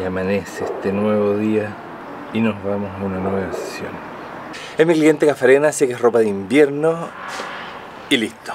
y amanece este nuevo día y nos vamos a una nueva sesión. Es mi cliente Cafarena, así que es ropa de invierno y listo.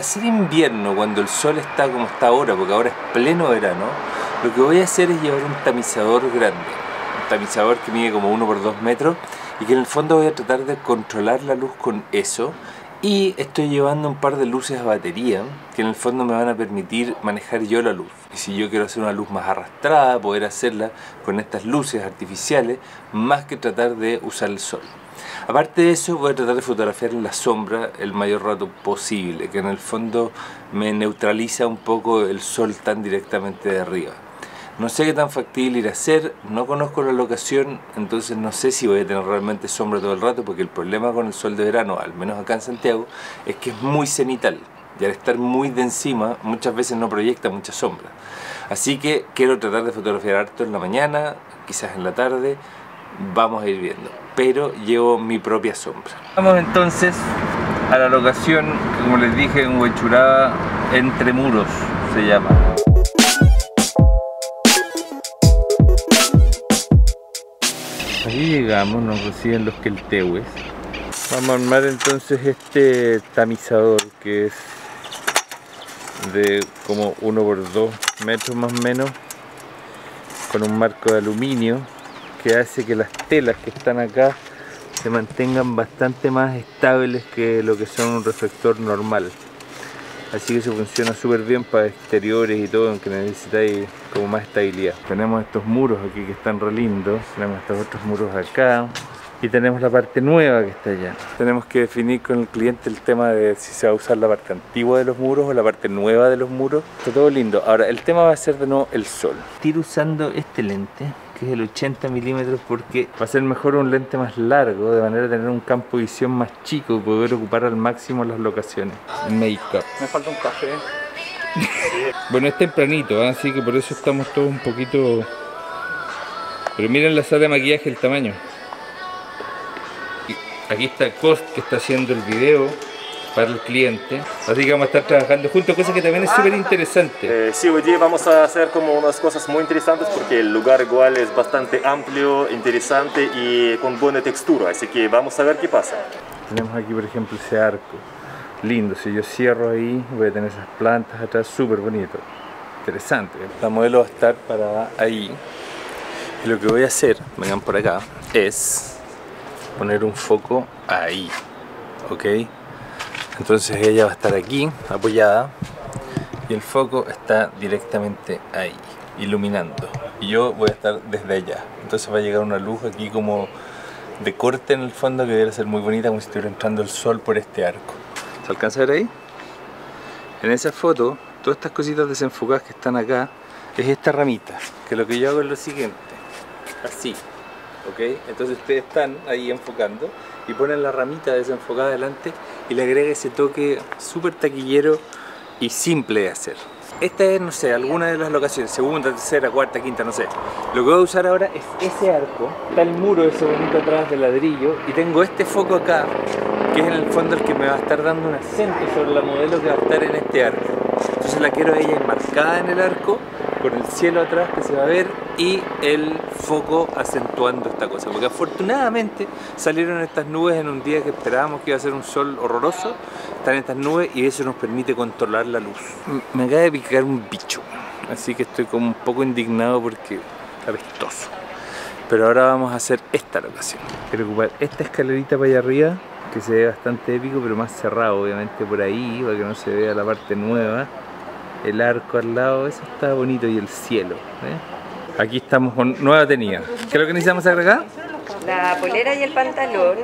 Para hacer invierno, cuando el sol está como está ahora, porque ahora es pleno verano, lo que voy a hacer es llevar un tamizador grande. Un tamizador que mide como 1 por 2 metros y que en el fondo voy a tratar de controlar la luz con eso. Y estoy llevando un par de luces a batería que en el fondo me van a permitir manejar yo la luz. Y si yo quiero hacer una luz más arrastrada, poder hacerla con estas luces artificiales, más que tratar de usar el sol. Aparte de eso, voy a tratar de fotografiar en la sombra el mayor rato posible, que en el fondo me neutraliza un poco el sol tan directamente de arriba. No sé qué tan factible ir a hacer, no conozco la locación, entonces no sé si voy a tener realmente sombra todo el rato, porque el problema con el sol de verano, al menos acá en Santiago, es que es muy cenital. Y al estar muy de encima, muchas veces no proyecta mucha sombra. Así que quiero tratar de fotografiar harto en la mañana, quizás en la tarde, vamos a ir viendo. Pero llevo mi propia sombra. Vamos entonces a la locación como les dije en Huechuraba, Entre Muros se llama. Allí llegamos, nos reciben los queltehues. Vamos a armar entonces este tamizador que es de como 1 por 2 metros más o menos con un marco de aluminio que hace que las telas que están acá se mantengan bastante más estables que lo que son un reflector normal así que eso funciona súper bien para exteriores y todo aunque necesitáis como más estabilidad tenemos estos muros aquí que están re lindos tenemos estos otros muros acá y tenemos la parte nueva que está allá. Tenemos que definir con el cliente el tema de si se va a usar la parte antigua de los muros o la parte nueva de los muros. Está todo lindo. Ahora, el tema va a ser de nuevo el sol. Estoy usando este lente, que es el 80 milímetros, porque va a ser mejor un lente más largo, de manera de tener un campo de visión más chico y poder ocupar al máximo las locaciones. Make-up. Me falta un café. bueno, es tempranito, ¿eh? así que por eso estamos todos un poquito... Pero miren la sala de maquillaje, el tamaño. Aquí está Cost que está haciendo el video para el cliente. Así que vamos a estar trabajando juntos, cosa que también es súper interesante. Eh, sí, hoy día vamos a hacer como unas cosas muy interesantes porque el lugar igual es bastante amplio, interesante y con buena textura. Así que vamos a ver qué pasa. Tenemos aquí, por ejemplo, ese arco. Lindo, si yo cierro ahí, voy a tener esas plantas atrás, súper bonito. Interesante. La modelo va a estar para ahí. Y lo que voy a hacer, vengan por acá, es poner un foco ahí ok entonces ella va a estar aquí apoyada y el foco está directamente ahí iluminando. Y yo voy a estar desde allá. Entonces va a llegar una luz aquí como de corte en el fondo que debe ser muy bonita como si estuviera entrando el sol por este arco. ¿se alcanza a ver ahí? en esa foto todas estas cositas desenfocadas que están acá es esta ramita que lo que yo hago es lo siguiente. Así entonces ustedes están ahí enfocando y ponen la ramita desenfocada adelante y le agrega ese toque súper taquillero y simple de hacer. Esta es, no sé, alguna de las locaciones, segunda, tercera, cuarta, quinta, no sé. Lo que voy a usar ahora es ese arco, está el muro ese bonito atrás de ladrillo y tengo este foco acá, que es en el fondo el que me va a estar dando un acento sobre la modelo que va a estar en este arco. Entonces la quiero ella enmarcada en el arco con el cielo atrás que se va a ver y el foco acentuando esta cosa. Porque afortunadamente salieron estas nubes en un día que esperábamos que iba a ser un sol horroroso. Están estas nubes y eso nos permite controlar la luz. Me acaba de picar un bicho así que estoy como un poco indignado porque está pero ahora vamos a hacer esta locación quiero ocupar esta escalerita para allá arriba que se ve bastante épico pero más cerrado obviamente por ahí para que no se vea la parte nueva el arco al lado, eso está bonito y el cielo. ¿eh? Aquí estamos con nueva tenida. ¿Qué es lo que necesitamos agregar? la polera y el pantalón.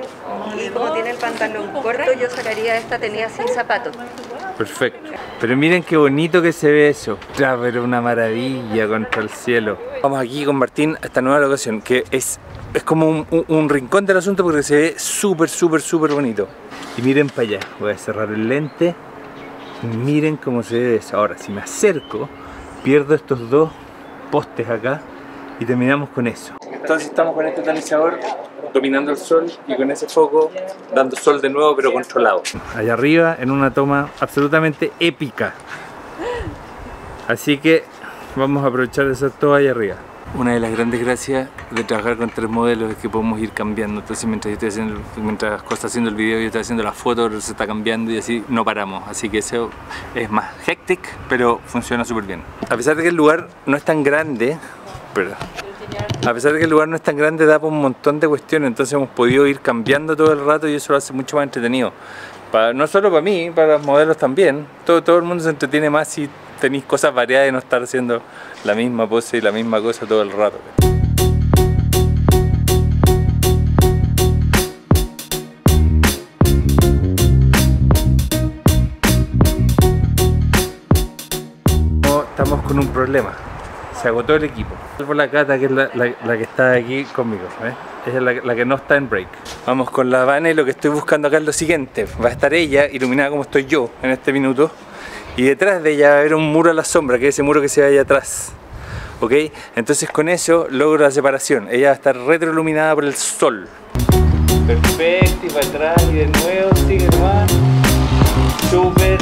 Y como tiene el pantalón corto, yo sacaría esta tenía sin zapatos. Perfecto. Pero miren qué bonito que se ve eso. Ya, pero una maravilla contra el cielo. Vamos aquí con Martín a esta nueva locación, que es, es como un, un- un rincón del asunto porque se ve súper, súper, súper bonito. Y miren para allá. Voy a cerrar el lente. Miren cómo se ve eso. Ahora, si me acerco, pierdo estos dos postes acá y terminamos con eso. Entonces estamos con este tamizador dominando el sol y con ese foco dando sol de nuevo pero controlado. Allá arriba en una toma absolutamente épica. Así que vamos a aprovechar de hacer todo allá arriba. Una de las grandes gracias de trabajar con tres modelos es que podemos ir cambiando. Entonces mientras yo estoy haciendo, mientras Costa haciendo el video, yo estoy haciendo la foto, se está cambiando y así no paramos. Así que eso es más hectic, pero funciona súper bien. A pesar de que el lugar no es tan grande, pero a pesar de que el lugar no es tan grande, da para un montón de cuestiones, entonces hemos podido ir cambiando todo el rato y eso lo hace mucho más entretenido. No solo para mí, para los modelos también. Todo, todo el mundo se entretiene más si tenéis cosas variadas y no estar haciendo la misma pose y la misma cosa todo el rato. Estamos con un problema. Se agotó el equipo. Salvo la Cata, que es la, la- la que está aquí conmigo. Ella es la, la que no está en break. Vamos con la Vane. Lo que estoy buscando acá es lo siguiente. Va a estar ella iluminada como estoy yo en este minuto. Y detrás de ella va a haber un muro a la sombra, que es ese muro que se ve allá atrás. ¿Ok? Entonces con eso logro la separación. Ella va a estar retroiluminada por el sol. Perfecto, y para atrás y de nuevo, sigue más. Súper.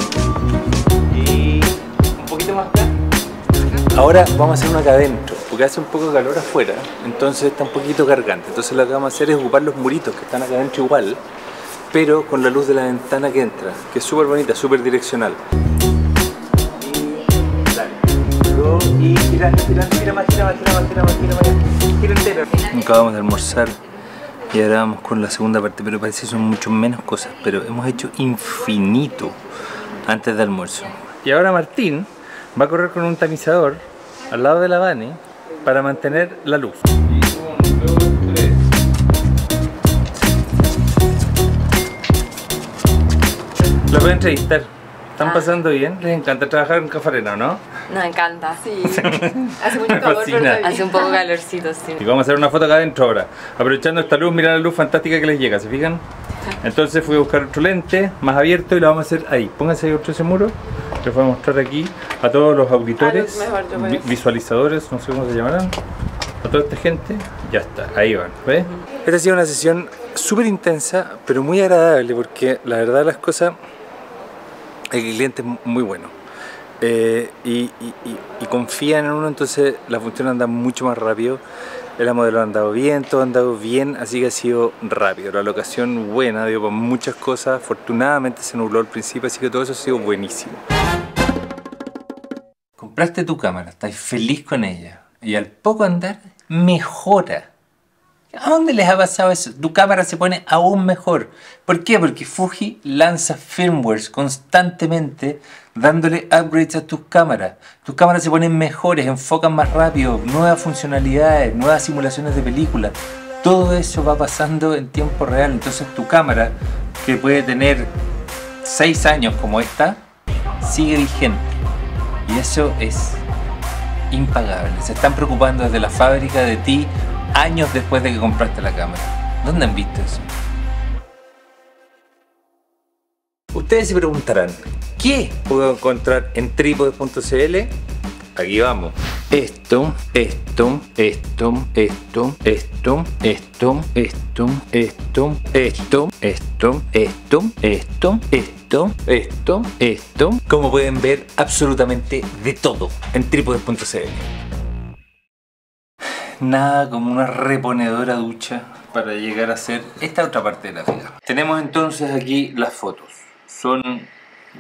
Ahora vamos a hacer una acá adentro, porque hace un poco de calor afuera, entonces está un poquito cargante. Entonces lo que vamos a hacer es ocupar los muritos que están acá adentro igual, pero con la luz de la ventana que entra, que es súper bonita, súper direccional. Y gira, gira, gira. Acabamos de almorzar y ahora vamos con la segunda parte, pero parece que son mucho menos cosas, pero hemos hecho infinito antes del almuerzo. Y ahora Martín va a correr con un tamizador al lado de la Vane para mantener la luz. Lo voy a entrevistar. ¿Están pasando bien? ¿Les encanta trabajar en Cafarena, no? Nos encanta. Sí, hace mucho calor, pero Hace un poco calorcito, sí. Y vamos a hacer una foto acá adentro ahora. Aprovechando esta luz, mira la luz fantástica que les llega, ¿se fijan? Entonces fui a buscar otro lente más abierto y lo vamos a hacer ahí. Pónganse ahí otro ese muro. Les voy a mostrar aquí a todos los auditores, Ah, mejor, visualizadores, no sé cómo se llamarán. A toda esta gente, ya está, ahí van, ¿ves? Esta ha sido una sesión súper intensa, pero muy agradable porque la verdad las cosas, el cliente es muy bueno. Eh, y, y- y- y confían en uno, entonces la función anda mucho más rápido. El modelo ha andado bien, todo ha andado bien, así que ha sido rápido. La locación buena, dio para muchas cosas. Afortunadamente se nubló al principio, así que todo eso ha sido buenísimo. Compraste tu cámara, estás feliz con ella y al poco andar mejora. ¿A dónde les ha pasado eso? Tu cámara se pone aún mejor. ¿Por qué? Porque Fuji lanza firmwares constantemente dándole upgrades a tus cámaras. Tus cámaras se ponen mejores, enfocan más rápido, nuevas funcionalidades, nuevas simulaciones de películas. Todo eso va pasando en tiempo real. Entonces tu cámara, que puede tener 6 años como esta, sigue vigente. Y eso es impagable. Se están preocupando desde la fábrica de ti años después de que compraste la cámara. ¿Dónde han visto eso? Ustedes se preguntarán, ¿qué puedo encontrar en trípode.cl? Aquí vamos. Esto, esto, esto, esto, esto, esto, esto, esto, esto, esto, esto, esto, esto, esto, esto. Como pueden ver, absolutamente de todo en trípode.cl. Nada como una reponedora ducha para llegar a hacer esta otra parte de la vida. Tenemos entonces aquí las fotos. Son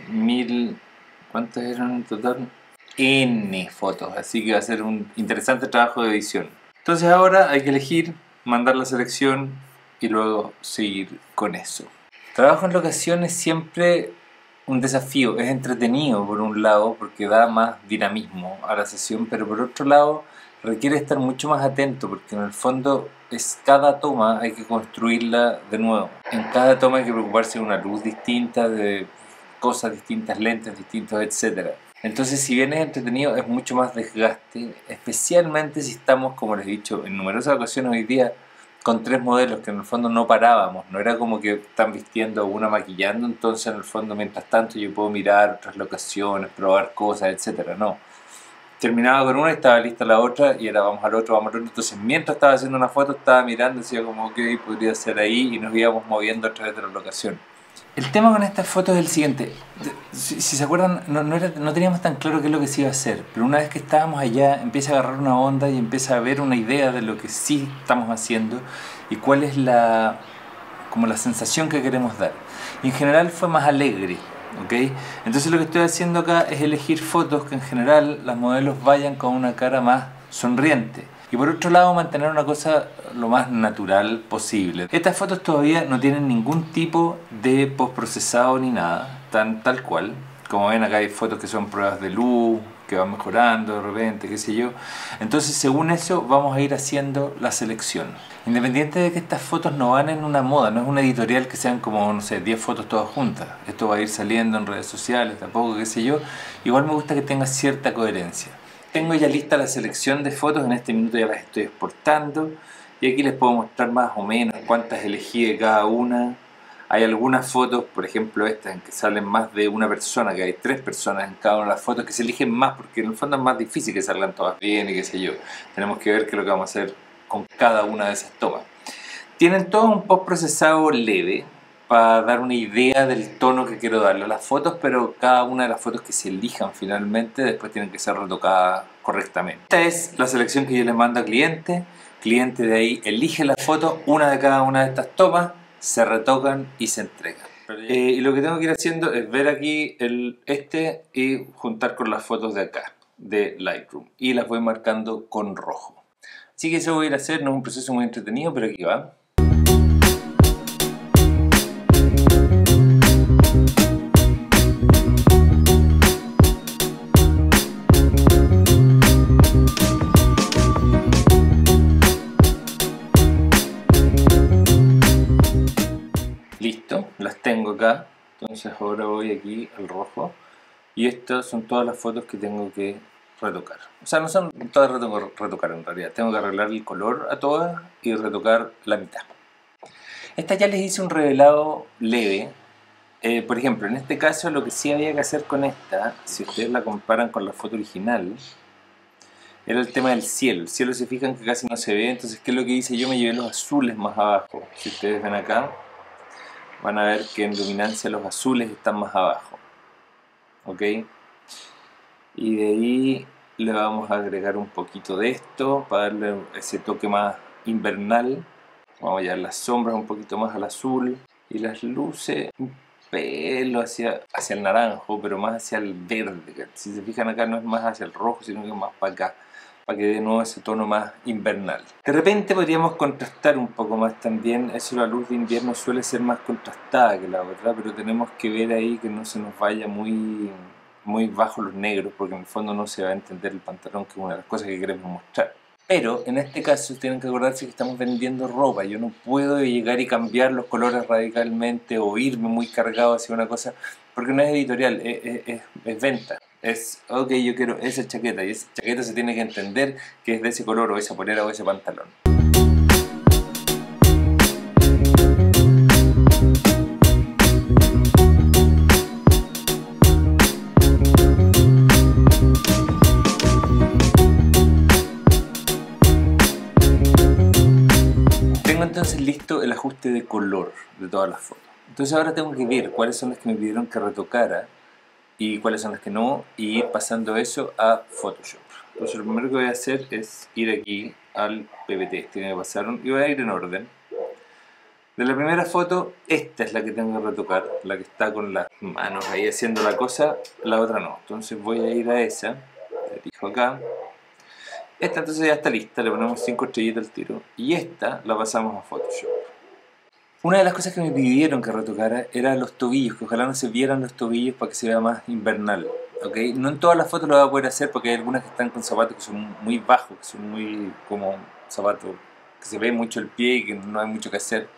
mil... ¿Cuántas eran en total? N fotos, así que va a ser un interesante trabajo de edición. Entonces ahora hay que elegir, mandar la selección y luego seguir con eso. Trabajo en locación es siempre un desafío, es entretenido por un lado porque da más dinamismo a la sesión, pero por otro lado requiere estar mucho más atento porque en el fondo es cada toma hay que construirla de nuevo. En cada toma hay que preocuparse de una luz distinta, de cosas distintas, lentes distintos, etc. Entonces, si bien es entretenido, es mucho más desgaste, especialmente si estamos, como les he dicho en numerosas ocasiones hoy día, con tres modelos que en el fondo no parábamos, no era como que están vistiendo una maquillando, entonces en el fondo mientras tanto yo puedo mirar otras locaciones, probar cosas, etcétera, no. Terminaba con una y estaba lista la otra y ahora vamos al otro, vamos al otro. Entonces mientras estaba haciendo una foto estaba mirando, decía como ok, podría ser ahí y nos íbamos moviendo a través de la locación. El tema con estas fotos es el siguiente. Si, se acuerdan, no teníamos tan claro qué es lo que se iba a hacer, pero una vez que estábamos allá, empieza a agarrar una onda y empieza a ver una idea de lo que sí estamos haciendo y cuál es la, como la sensación que queremos dar. Y en general fue más alegre, ¿ok? Entonces lo que estoy haciendo acá es elegir fotos que en general las modelos vayan con una cara más sonriente. Y por otro lado mantener una cosa lo más natural posible. Estas fotos todavía no tienen ningún tipo de postprocesado ni nada, tan tal cual. Como ven acá hay fotos que son pruebas de luz, que van mejorando de repente, qué sé yo. Entonces según eso vamos a ir haciendo la selección. Independiente de que estas fotos no van en una moda, no es una editorial que sean como, no sé, 10 fotos todas juntas. Esto va a ir saliendo en redes sociales, tampoco, qué sé yo. Igual me gusta que tenga cierta coherencia. Tengo ya lista la selección de fotos, en este minuto ya las estoy exportando. Y aquí les puedo mostrar más o menos cuántas elegí de cada una. Hay algunas fotos, por ejemplo estas, en que salen más de una persona, que hay tres personas en cada una de las fotos, que se eligen más porque en el fondo es más difícil que salgan todas bien y qué sé yo. Tenemos que ver qué es lo que vamos a hacer con cada una de esas tomas. Tienen todo un post procesado leve para dar una idea del tono que quiero darle a las fotos, pero cada una de las fotos que se elijan finalmente después tienen que ser retocadas correctamente. Esta es la selección que yo les mando al cliente. Cliente de ahí elige la foto, una de cada una de estas tomas, se retocan y se entregan. Eh, y lo que tengo que ir haciendo es ver aquí el, este y juntar con las fotos de acá, de Lightroom. Y las voy marcando con rojo. Así que eso voy a ir a hacer, no es un proceso muy entretenido, pero aquí va. Entonces ahora voy aquí al rojo. Y estas son todas las fotos que tengo que retocar. O sea, no son todas reto- retocar en realidad. Tengo que arreglar el color a todas y retocar la mitad. Esta ya les hice un revelado leve. Eh, por ejemplo, en este caso lo que sí había que hacer con esta, si ustedes la comparan con la foto original, era el tema del cielo. El cielo se fijan que casi no se ve, entonces ¿qué es lo que hice? Yo me llevé los azules más abajo. Si ustedes ven acá, van a ver que en luminancia los azules están más abajo. ¿Ok? Y de ahí le vamos a agregar un poquito de esto para darle ese toque más invernal. Vamos a llevar las sombras un poquito más al azul y las luces un pelo hacia, hacia el naranjo, pero más hacia el verde. Si se fijan acá no es más hacia el rojo, sino que más para acá, para que dé nuevo ese tono más invernal. De repente podríamos contrastar un poco más también, eso la luz de invierno suele ser más contrastada que la otra, pero tenemos que ver ahí que no se nos vaya muy, muy bajo los negros, porque en el fondo no se va a entender el pantalón, que es una de las cosas que queremos mostrar. Pero en este caso tienen que acordarse que estamos vendiendo ropa. Yo no puedo llegar y cambiar los colores radicalmente o irme muy cargado hacia una cosa, porque no es editorial, es- es- es venta. Es, ok, yo quiero esa chaqueta y esa chaqueta se tiene que entender que es de ese color o esa polera o ese pantalón. Tengo entonces listo el ajuste de color de todas las fotos. Entonces ahora tengo que ver cuáles son las que me pidieron que retocara y cuáles son las que no y ir pasando eso a Photoshop. Entonces lo primero que voy a hacer es ir aquí al PPT este que me y voy a ir en orden. De la primera foto, esta es la que tengo que retocar, la que está con las manos ahí haciendo la cosa, la otra no. Entonces voy a ir a esa, la elijo acá, esta entonces ya está lista, le ponemos 5 estrellitas al tiro. Y esta la pasamos a Photoshop. Una de las cosas que me pidieron que retocara era los tobillos, que ojalá no se vieran los tobillos para que se vea más invernal. ¿ok? No en todas las fotos lo voy a poder hacer porque hay algunas que están con zapatos que son muy bajos, que son muy como zapatos que se ve mucho el pie y que no hay mucho que hacer.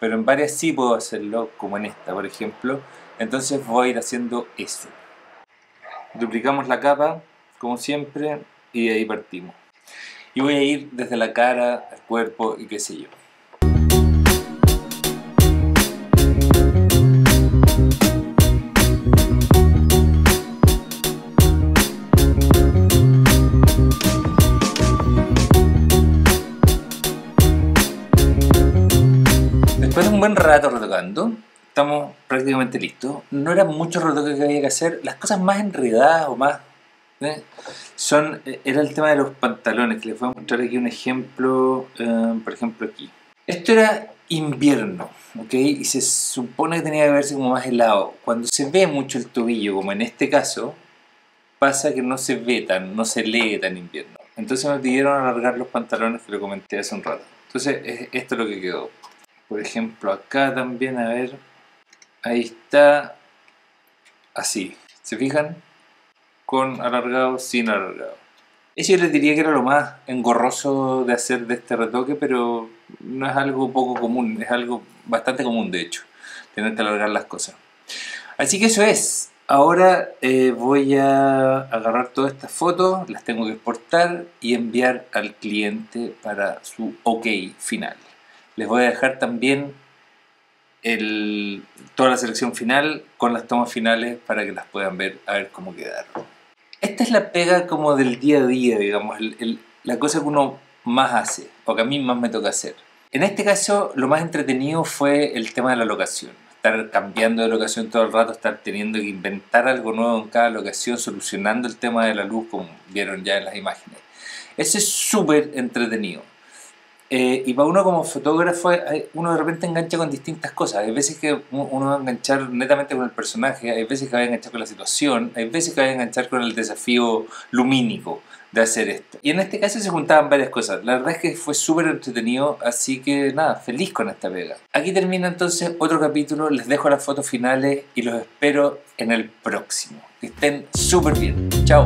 Pero en varias sí puedo hacerlo, como en esta, por ejemplo. Entonces voy a ir haciendo eso. Duplicamos la capa, como siempre, y de ahí partimos. Y voy a ir desde la cara, el cuerpo y qué sé yo. Buen rato retocando, estamos prácticamente listos. No eran muchos retoques que había que hacer. Las cosas más enredadas o más... ¿eh? Son, eh, era el tema de los pantalones, que les voy a mostrar aquí un ejemplo, eh, por ejemplo aquí. Esto era invierno, ¿ok? Y se supone que tenía que verse como más helado. Cuando se ve mucho el tobillo, como en este caso, pasa que no se ve tan, no se lee tan invierno. Entonces me pidieron alargar los pantalones que lo comenté hace un rato. Entonces esto es lo que quedó. Por ejemplo, acá también, a ver, ahí está, así. ¿Se fijan? Con alargado, sin alargado. Eso yo les diría que era lo más engorroso de hacer de este retoque, pero no es algo poco común, es algo bastante común de hecho, tener que alargar las cosas. Así que eso es. Ahora eh, voy a agarrar todas estas fotos, las tengo que exportar y enviar al cliente para su OK final. Les voy a dejar también el, toda la selección final con las tomas finales para que las puedan ver, a ver cómo quedaron. Esta es la pega como del día a día, digamos, el, el, la cosa que uno más hace, o que a mí más me toca hacer. En este caso, lo más entretenido fue el tema de la locación. Estar cambiando de locación todo el rato, estar teniendo que inventar algo nuevo en cada locación, solucionando el tema de la luz, como vieron ya en las imágenes. Eso es súper entretenido. Eh, y para uno como fotógrafo, uno de repente engancha con distintas cosas. Hay veces que uno va a enganchar netamente con el personaje, hay veces que va a enganchar con la situación, hay veces que va a enganchar con el desafío lumínico de hacer esto. Y en este caso se juntaban varias cosas. La verdad es que fue súper entretenido, así que nada, feliz con esta pega. Aquí termina entonces otro capítulo, les dejo las fotos finales y los espero en el próximo. Que estén súper bien. Chao.